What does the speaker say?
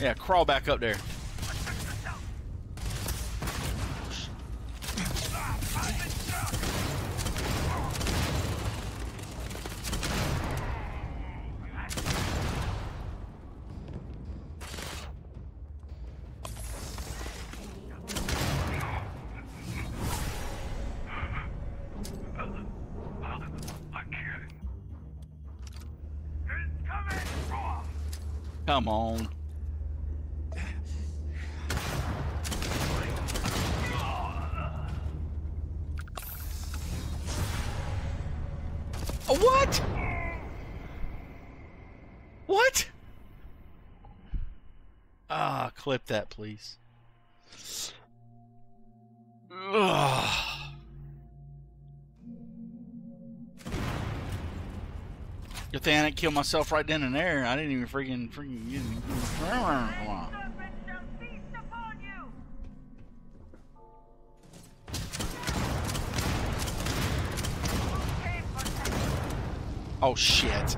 Yeah, crawl back up there. Come on. What? What? Ah, clip that, please. Ugh. Good thing I didn't kill myself right then and there. I didn't even freaking freaking. Oh shit.